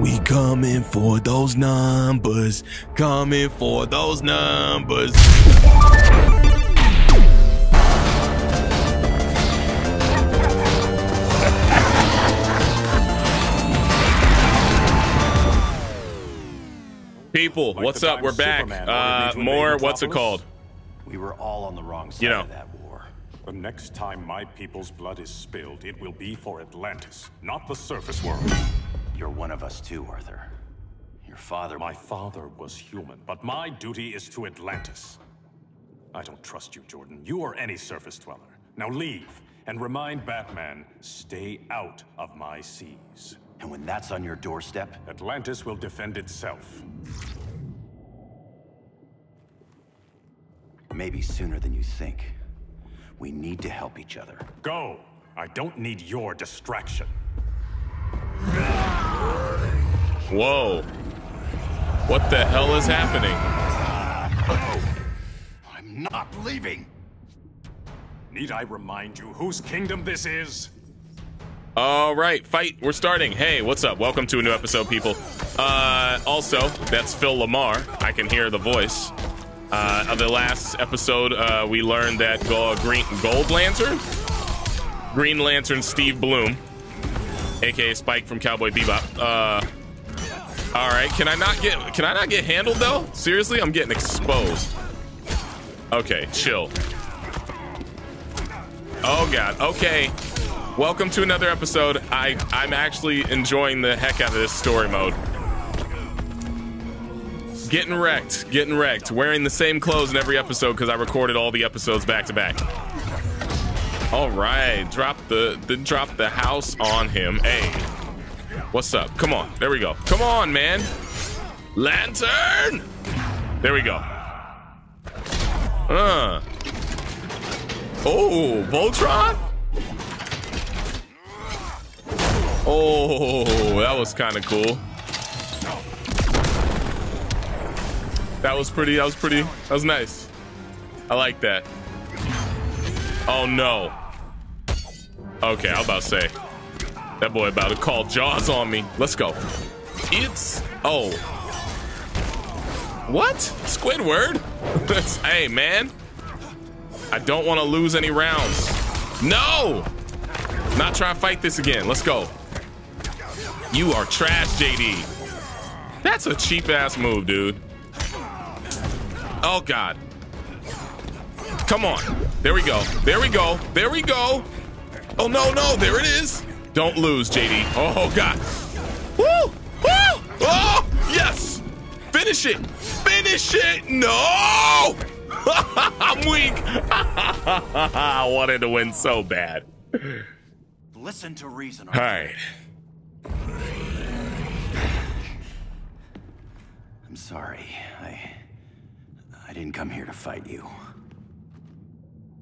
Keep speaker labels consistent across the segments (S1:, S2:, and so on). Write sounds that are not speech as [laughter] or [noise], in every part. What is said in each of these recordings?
S1: We coming for those numbers, coming for those numbers.
S2: People,
S3: Like
S2: what's up? We're back.
S3: Superman ordered
S2: Uh, more. What's it called?
S3: We were all on the wrong side
S2: You know.
S3: of that war.
S4: The next time my people's blood is spilled, it will be for Atlantis, not the surface world.
S3: You're one of us too, Arthur. Your father,
S4: My father was human, but my duty is to Atlantis. I don't trust you, Jordan. You are any surface dweller. Now leave and remind Batman, stay out of my seas.
S3: And when that's on your doorstep,
S4: Atlantis will defend itself.
S3: maybe sooner than you think. We need to help each other.
S4: Go! I don't need your distraction.
S2: Whoa. What the hell is happening? Oh.
S3: I'm not leaving!
S4: Need I remind you whose kingdom this is?
S2: All right, fight. We're starting. Hey, what's up? Welcome to a new episode, people. Uh, also, that's Phil LaMarr. I can hear the voice. Uh, of the last episode, uh, we learned that Go- Green Gold Lantern, Green Lantern Steve Blum, aka Spike from Cowboy Bebop. Uh, all right, can I not get can I not get handled though? Seriously, I'm getting exposed. Okay, chill. Oh god. Okay. Welcome to another episode. I I'm actually enjoying the heck out of this story mode. Getting wrecked, getting wrecked. Wearing the same clothes in every episode because I recorded all the episodes back to back. All right, drop the, the drop the house on him. Hey, what's up? Come on, there we go. Come on, man. Lantern. There we go. Uh. Oh, Voltron. Oh, that was kind of cool. That was pretty. That was pretty. That was nice. I like that. Oh no. Okay, I was about to say. That boy about to call Jaws on me. Let's go. It's oh. What? Squidward? [laughs] Hey man. I don't want to lose any rounds. No! Not trying to fight this again. Let's go. You are trash, JD. That's a cheap ass move, dude. Oh God. Come on. There we go. There we go. There we go. Oh no, no, there it is. Don't lose, JD. Oh God. Woo! Woo! Oh! Yes! Finish it! Finish it! No! [laughs] I'm weak. [laughs] I wanted to win so bad.
S3: Listen to reason,
S2: All right.
S3: I'm sorry. I. I didn't come here to fight you.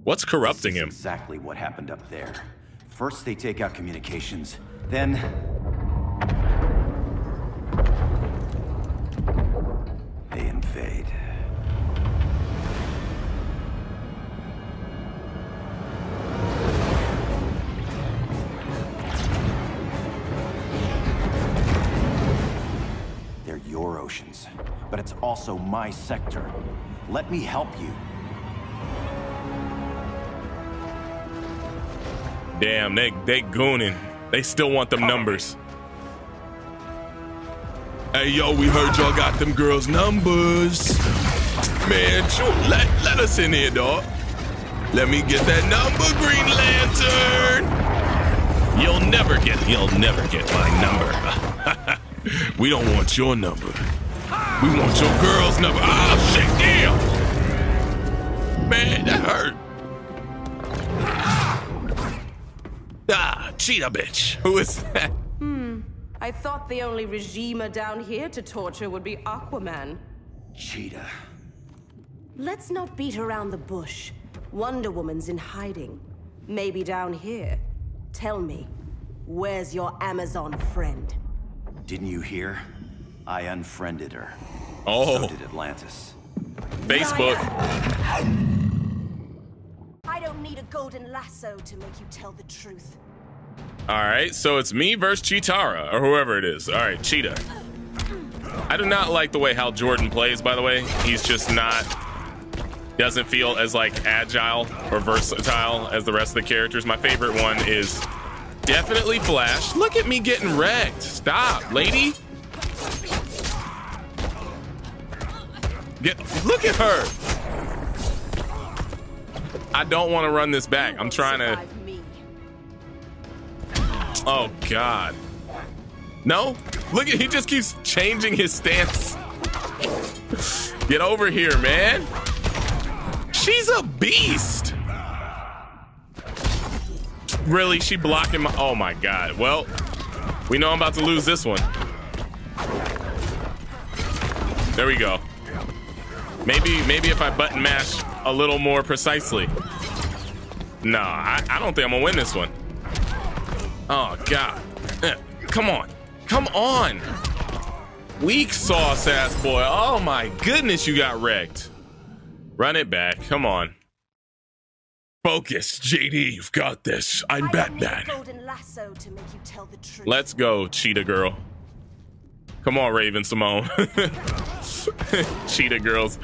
S2: What's corrupting him?
S3: Exactly what happened up there. First, they take out communications. Then. They invade. They're your oceans, but it's also my sector. Let me help you.
S2: Damn, they they gooning. They still want them numbers. Hey yo, we heard y'all got them girls' numbers. Man, sure, let let us in here, dog. Let me get that number, Green Lantern. You'll never get, you'll never get my number. [laughs] we don't want your number. We want your girl's number. Oh shit, damn. Man, that hurt. Cheetah bitch. [laughs] Who is that? Hmm.
S5: I thought the only regimer down here to torture would be Aquaman.
S3: Cheetah.
S5: Let's not beat around the bush. Wonder Woman's in hiding. Maybe down here. Tell me, where's your Amazon friend?
S3: Didn't you hear? I unfriended her.
S2: Oh.
S3: So did Atlantis.
S2: Facebook.
S5: I don't need a golden lasso to make you tell the truth.
S2: All right, so it's me versus Cheetara, or whoever it is. All right, Cheetah. I do not like the way Hal Jordan plays, by the way. He's just not, doesn't feel as like agile or versatile as the rest of the characters. My favorite one is definitely Flash. Look at me getting wrecked. Stop, lady. Get, look at her. I don't want to run this back. I'm trying to. Oh God. No. Look at he just keeps changing his stance. Get over here, man. She's a beast. Really? She blocking my Oh my God. Well, we know I'm about to lose this one. There we go. Maybe maybe if I button mash a little more precisely. No, I, I don't think I'm gonna win this one. Oh God. Eh, Come on. Come on. Weak sauce ass boy. Oh my goodness, you got wrecked. Run it back. Come on. Focus, JD. You've got this. I'm
S5: I don't need a
S2: Batman.
S5: lasso to make you tell the truth.
S2: Let's go, Cheetah Girl. Come on, Raven-Symoné. [laughs] Cheetah Girls.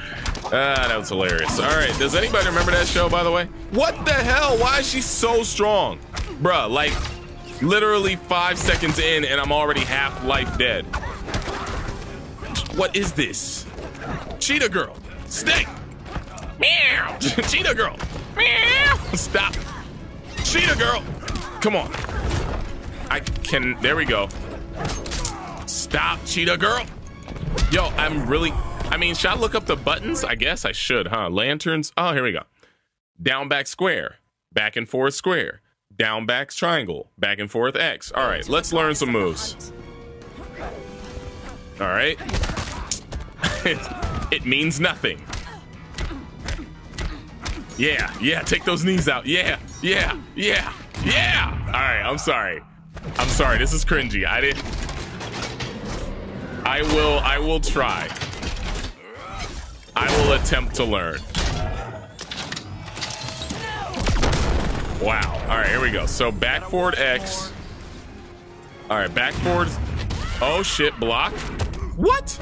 S2: Ah, that was hilarious. All right, does anybody remember that show, by the way? What the hell? Why is she so strong? Bruh, like, literally five seconds in, and I'm already half life dead. What is this? Cheetah Girl, stay! Meow! [laughs] Cheetah Girl! Meow! Stop! Cheetah Girl! Come on. I can, there we go. Stop, cheetah girl. Yo, I'm really. I mean, should I look up the buttons? I guess I should, huh? Lanterns. Oh, here we go. Down, back, square. Back and forth, square. Down, back, triangle. Back and forth, X. All right, let's learn some moves. All right. [laughs] it means nothing. Yeah, yeah, take those knees out. Yeah, yeah, yeah, yeah. All right, I'm sorry. I'm sorry. This is cringy. I didn't. I will. I will try. I will attempt to learn. Wow. All right, here we go. So back forward X. All right, back forward. Oh shit! Block. What?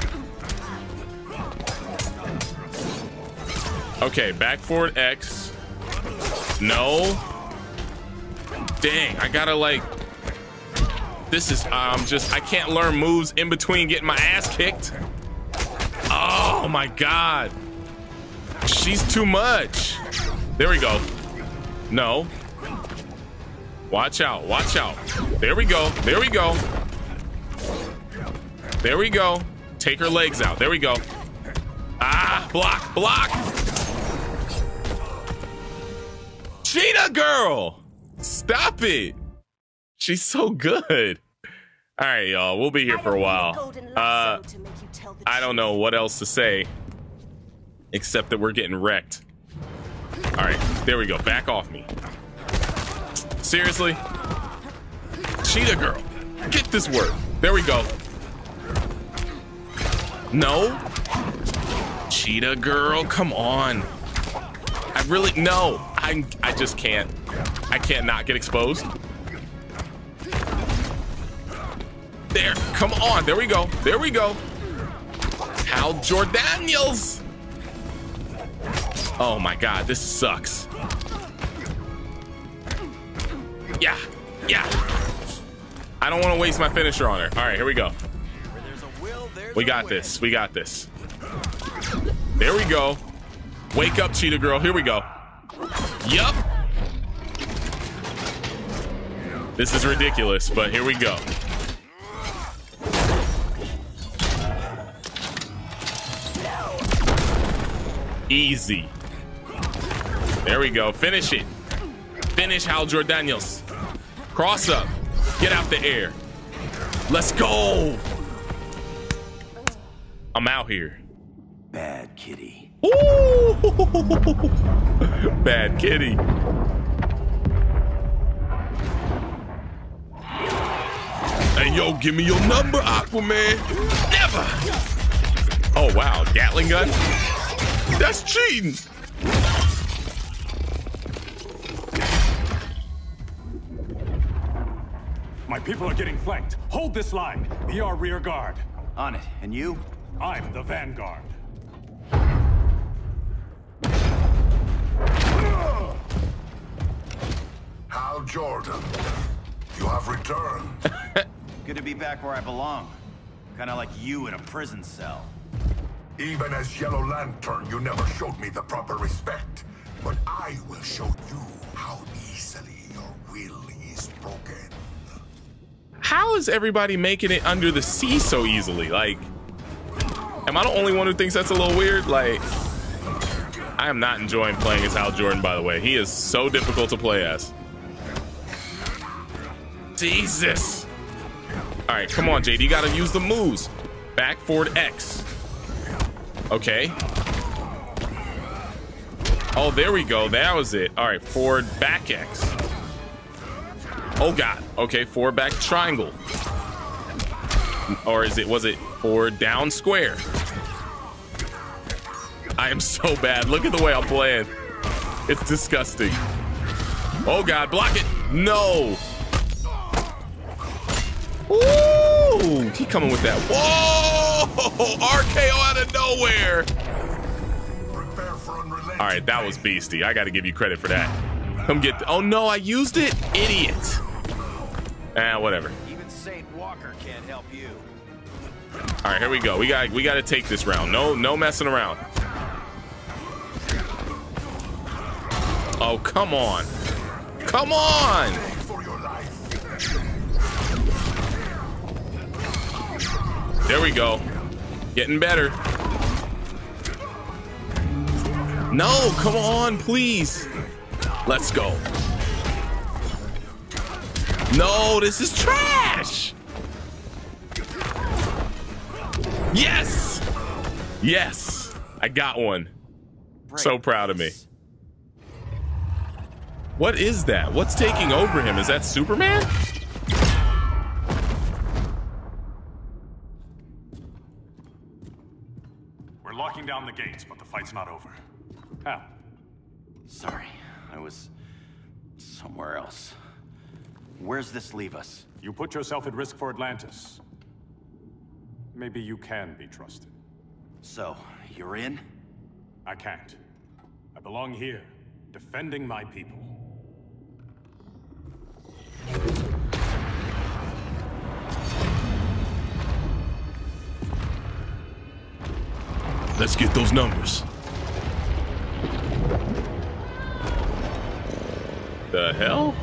S2: Okay, back forward X. No. Dang, I gotta like. This is um just I can't learn moves in between getting my ass kicked. Oh my god. She's too much. There we go. No. Watch out. Watch out. There we go. There we go. There we go. Take her legs out. There we go. Ah, block, block. Cheetah girl. Stop it. She's so good. All right, y'all. We'll be here for a while. Uh, I don't know what else to say except that we're getting wrecked. All right, there we go. Back off me. Seriously? Cheetah girl, get this work. There we go. No. Cheetah girl, come on. I really no. I I just can't. I can't not get exposed. There, come on. There we go. There we go. Hal Jordaniels. Oh my god, this sucks. Yeah, yeah. I don't want to waste my finisher on her. All right, here we go. We got this. We got this. There we go. Wake up, cheetah girl. Here we go. Yup. This is ridiculous, but here we go. Easy. There we go. Finish it. Finish Hal Jordaniels. Cross up. Get out the air. Let's go. I'm out here.
S3: Bad kitty.
S2: Ooh. [laughs] Bad kitty. Hey, yo, give me your number, Aquaman. Never. Oh, wow. Gatling gun? That's cheating.
S4: People are getting flanked. Hold this line. Be our rear guard.
S3: On it. And you?
S4: I'm the vanguard.
S6: Hal Jordan, you have returned. [laughs]
S3: Good to be back where I belong. Kinda like you in a prison cell.
S6: Even as Yellow Lantern, you never showed me the proper respect. But I will show you how easily your will is broken.
S2: How is everybody making it under the sea so easily? Like, am I the only one who thinks that's a little weird? Like, I am not enjoying playing as Hal Jordan, by the way. He is so difficult to play as. Jesus. All right, come on, JD. You got to use the moves. Back, forward, X. Okay. Oh, there we go. That was it. All right, forward, back X. Oh, God. Okay, forward, back, triangle. Or is it, was it forward, down, square? I am so bad. Look at the way I'm playing. It's disgusting. Oh, God. Block it. No. Ooh, keep coming with that. Whoa! [laughs] RKO out of nowhere.
S6: Prepare for unrelenting
S2: All right, that was beastie. I got to give you credit for that. Come get. oh no, I used it, idiot. Ah, whatever.
S3: Even Saint Walker can't help you.
S2: All right, here we go. We got we got to take this round. No, no messing around. Oh come on, come on.
S6: For your life.
S2: There we go. Getting better. No, come on, please. Let's go. No, this is trash. Yes. Yes. I got one. So proud of me. What is that? What's taking over him? Is that Superman?
S4: We're locking down the gates, but the fight's not over. How?
S3: Sorry, I was somewhere else. Where's this leave us?
S4: you put yourself at risk for Atlantis. Maybe you can be trusted.
S3: So, you're in?
S4: I can't. I belong here, defending my people.
S1: Let's get those numbers.
S2: The hell?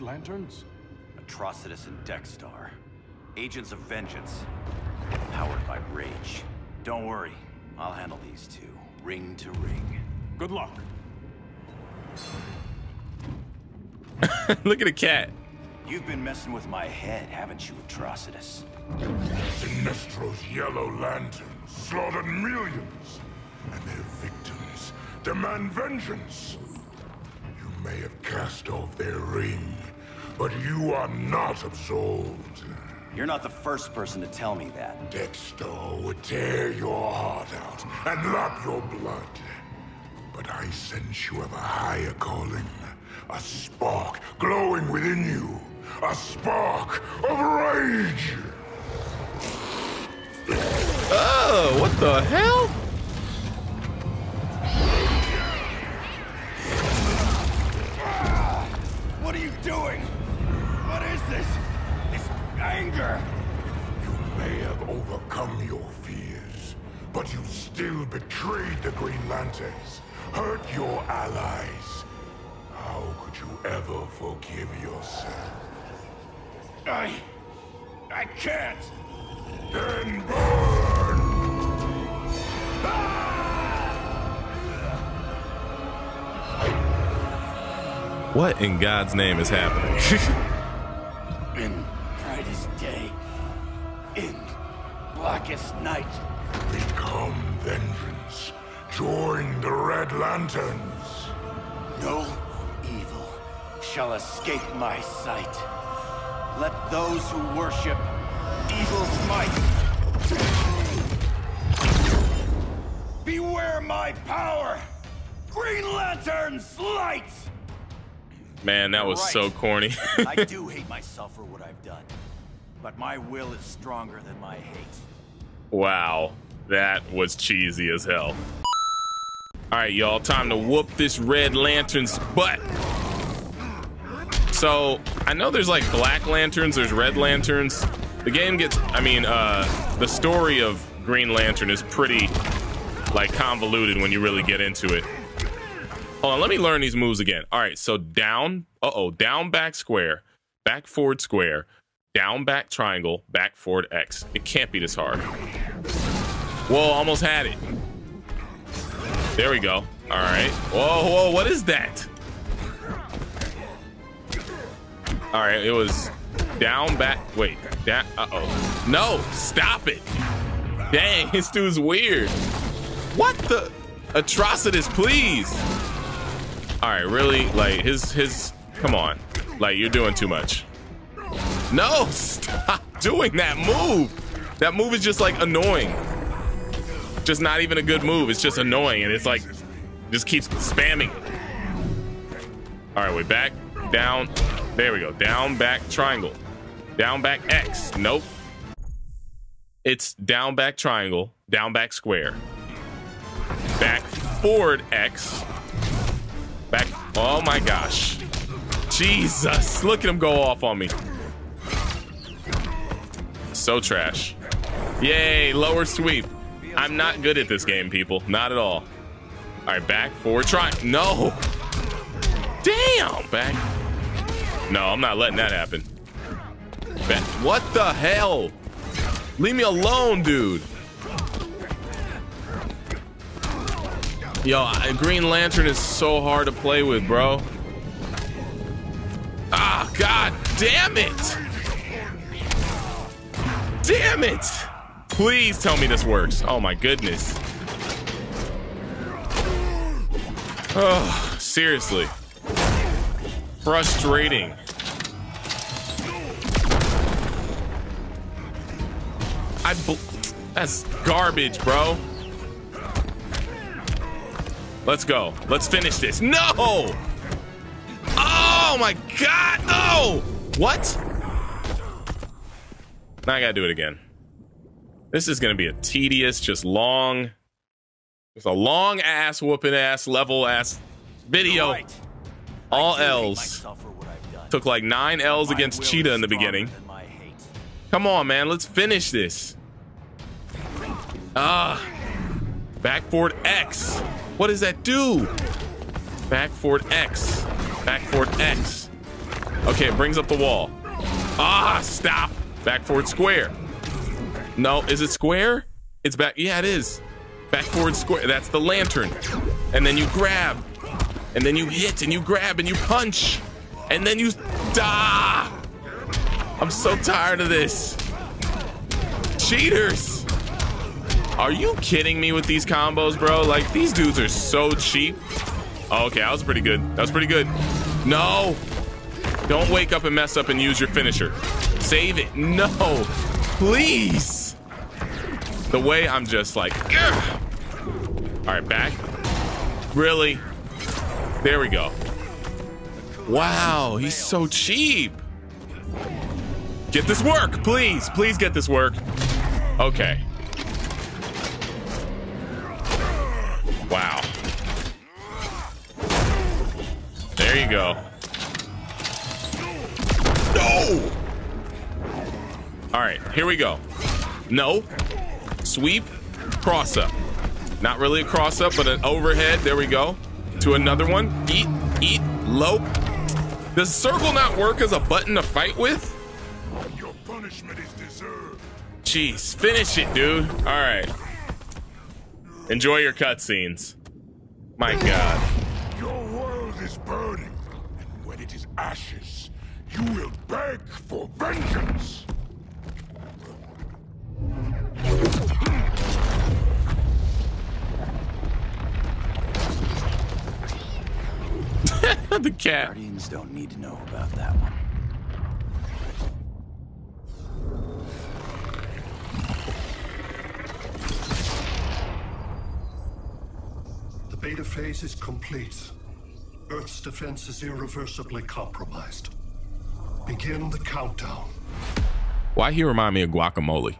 S4: Red Lanterns?
S3: Atrocitus and Dex-Starr. Agents of Vengeance. Powered by Rage. Don't worry, I'll handle these two, ring to ring.
S4: Good luck. [laughs]
S2: Look at the cat.
S3: You've been messing with my head, haven't you, Atrocitus?
S6: Sinestro's Yellow Lanterns slaughtered millions, and their victims demand vengeance. You may have cast off their ring, but you are not absolved.
S3: You're not the first person to tell me that.
S6: Dex-Starr would tear your heart out and lap your blood. But I sense you have a higher calling. A spark glowing within you. A spark of rage!
S2: Oh, what the hell?
S3: Doing? What is this? This anger!
S6: You may have overcome your fears, but you still betrayed the Green Lanterns, hurt your allies. How could you ever forgive yourself?
S3: I... I can't!
S6: Then burn! Ah!
S2: What in God's name is happening? [laughs]
S3: In brightest day, in blackest night,
S6: Become vengeance. Join the Red Lanterns.
S3: no evil shall escape my sight. Let those who worship evil's might beware my power! Green Lantern's light!
S2: Man, that was
S3: Right.
S2: so corny. [laughs]
S3: I do [laughs] hate myself for what I've done. But my will is stronger than my hate.
S2: wow, that was cheesy as hell. All right, y'all, time to whoop this Red Lantern's butt. So I know there's like black lanterns, there's red lanterns. The game gets, I mean, uh, the story of Green Lantern is pretty like convoluted when you really get into it. Hold on, let me learn these moves again. All right, so down, uh oh, down, back, square, back, forward, square, down, back, triangle, back, forward, X. It can't be this hard. Whoa, almost had it. There we go. All right. Whoa, whoa, what is that? All right, it was down, back, wait, down, uh-oh. No, stop it. Dang, [laughs] this dude's weird. What the? Atrocitus, please. All right, really? Like, his, his, come on. Like, you're doing too much. No, stop doing that move. That move is just like annoying. Just not even a good move. It's just annoying, and it's like, just keeps spamming. All right, wait, back, down. There we go. Down, back, triangle. Down, back, X. Nope. It's down, back, triangle. Down, back, square. Back, forward, X. Back. Oh my gosh. Jesus. Look at him go off on me. So trash. Yay, lower sweep. I'm not good at this game, people. Not at all. All right, back, forward, try. No. Damn, back. No, I'm not letting that happen. Back. What the hell? Leave me alone, dude. Yo, Green Lantern is so hard to play with, bro. Ah, god damn it! Damn it! Please tell me this works. Oh my goodness. Oh, seriously. Frustrating. I that's garbage, bro. Let's go. Let's finish this. No! Oh my god! No! What? Now I gotta do it again. This is gonna be a tedious, just long, just a long ass whooping ass level ass video.
S3: Right.
S2: All L's.
S3: myself for what I've done.
S2: Took like nine L's
S3: My
S2: against Cheetah in the beginning.
S3: than my hate.
S2: Come on, man. Let's finish this. Ah. Back forward X. What does that do? Back forward X. Back forward X. Okay, it brings up the wall. Ah, stop. Back forward square. No, is it square? It's back. Yeah, it is. Back forward square. That's the lantern. And then you grab. And then you hit and you grab and you punch. And then you. Ah! I'm so tired of this. Cheaters. Are you kidding me with these combos, bro? Like, these dudes are so cheap. Oh, okay, that was pretty good. That was pretty good. No. Don't wake up and mess up and use your finisher. Save it. No. Please. The way I'm just like, all right, back. Really? There we go. Wow, he's so cheap. Get this work, please. Please get this work. Okay. Wow. There you go. No! All right, here we go. No. Sweep, cross up. Not really a cross up, but an overhead. There we go. To another one. Eat, eat, lope. Does circle not work as a button to fight with?
S6: Your punishment is deserved.
S2: Jeez, finish it, dude. All right. Enjoy your cutscenes. My God.
S6: Your world is burning, and when it is ashes, you will beg for vengeance. [laughs]
S2: the cat.
S3: Guardians don't need to know about that one.
S7: Phase is complete. Earth's defense is irreversibly compromised. Begin the countdown.
S2: Why he remind me of guacamole?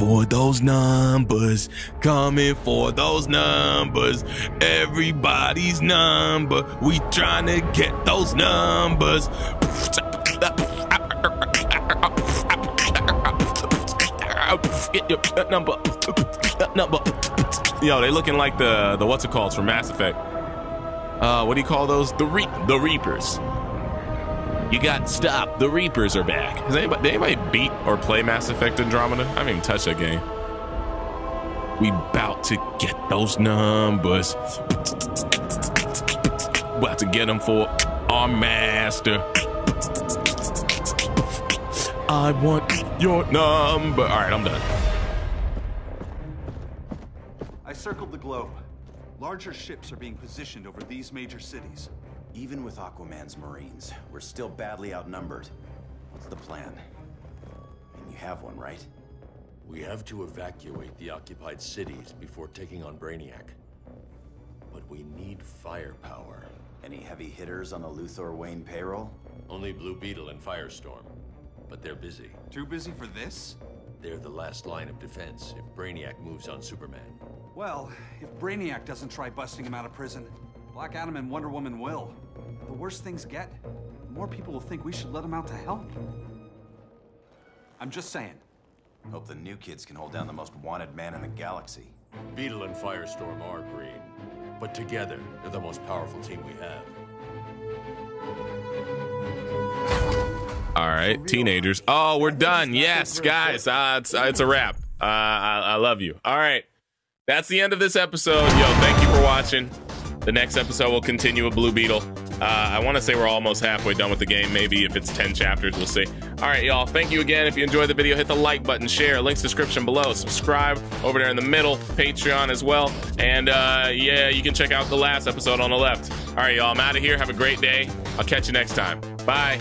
S1: For those numbers, coming for those numbers. Everybody's number. We trying to get those numbers.
S2: number, number. Yo, they looking like the the what's it called from Mass Effect. Uh, what do you call those? The Re- the Reapers. You got stop. The Reapers are back. Has anybody, did anybody beat or play Mass Effect Andromeda? I haven't even touched that game.
S1: We about to get those numbers. About to get them for our master. I want your number. All right, I'm done.
S3: I circled the globe. Larger ships are being positioned over these major cities. Even with Aquaman's Marines, we're still badly outnumbered. What's the plan? And you have one, right?
S8: We have to evacuate the occupied cities before taking on Brainiac. But we need firepower.
S3: Any heavy hitters on the Luthor Wayne payroll?
S8: Only Blue Beetle and Firestorm. But they're busy.
S3: Too busy for this?
S8: They're the last line of defense if Brainiac moves on Superman.
S9: Well, if Brainiac doesn't try busting him out of prison, Black Adam and Wonder Woman will. The worse things get, the more people will think we should let them out to help. I'm just saying.
S3: Hope the new kids can hold down the most wanted man in the galaxy.
S8: Beetle and Firestorm are green. But together, they're the most powerful team we have.
S2: All right, teenagers. Oh, we're done. Yes, guys, uh, it's uh, it's a wrap. Uh, I, I love you. All right, that's the end of this episode. Yo, thank you for watching. The next episode will continue with Blue Beetle. Uh, I want to say we're almost halfway done with the game. Maybe if it's 10 chapters, we'll see. All right, y'all. Thank you again. If you enjoyed the video, hit the like button, share, links description below. Subscribe over there in the middle, Patreon as well. And uh, yeah, you can check out the last episode on the left. All right, y'all. I'm out of here. Have a great day. I'll catch you next time. Bye.